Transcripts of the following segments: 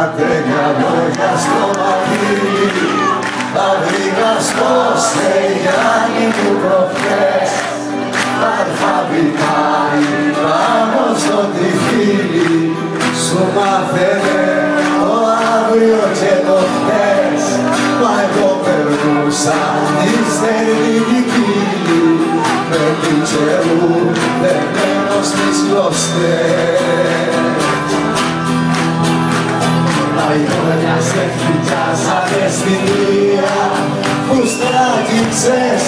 ματένια λόγια στο μαγείρι τα βρήκα στο στεγιάνι μου προχτές αλφαβητά πάνω στο τριφύλι. Σου μάθαινε το αύριο και το χτες μα εγώ περνούσα τη στερνή κύλη με την καιρού δεμένος στις κλωστές χτυπιάσανε στην μία που στράγγιξες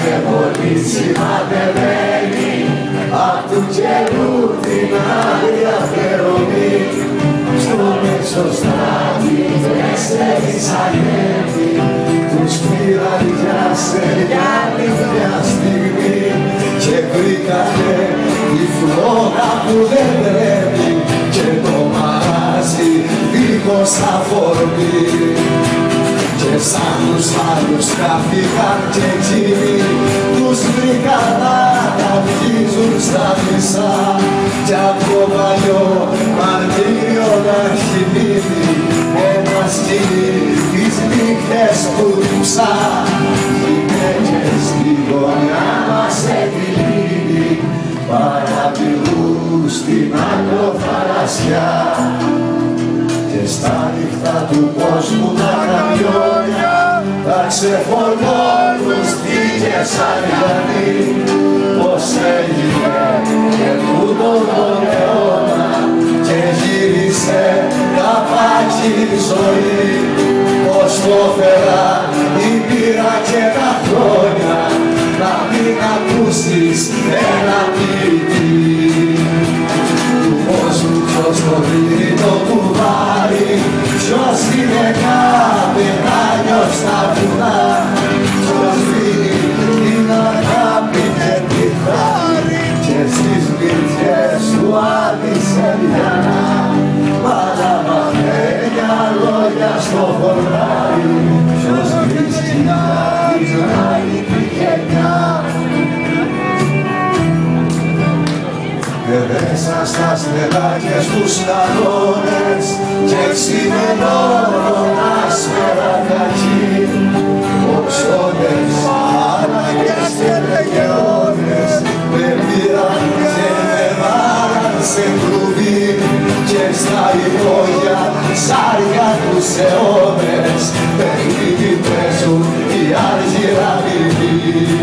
Ήσατε πολύ σημαδεμένοι απ' του καιρού την άγρια φερομή στο μεσοστράτη τέσσερις αγέννοι τους πήραν για στεριάνη μια στιγμή και βρήκανε τη φλόγα που δεν πρέπει και το μαράζι δίχως αφορμή και σαν τους άλλους χάθηκαν και εκείνοι τους βρήκαν να αρχίζουν στα μισά. Κι από το παλιό μαρτύριο να έχει μείνει ένας σκηνή τις νύχτες που δουψά γυναίκες στη γωνιά μας επιλύνει παρατηρούν στην ακροφαρασιά και στα νύχτα του κόσμου τα καμιόνια τα ξεφορμώνουν στήκες αριανοί πως έγινε και τούτο τον αιώνα και γύρισε καπάκι η ζωή. Πως το φερά η πείρα και τα χρόνια να μην ακούσεις ένα ποιητή στις μυρτιές του άδεισε λιανά μέσα στα στελάκες τους κανόνες και ξημενώνουν άσπερα κακοί οξώνες, άναγες και λεγεώνες με πήραν και με βάραν σε κλουβί και στα υπόγεια ψάρια τους αιώνες. Παιχνίδι παίζουν οι αργυραμιλοί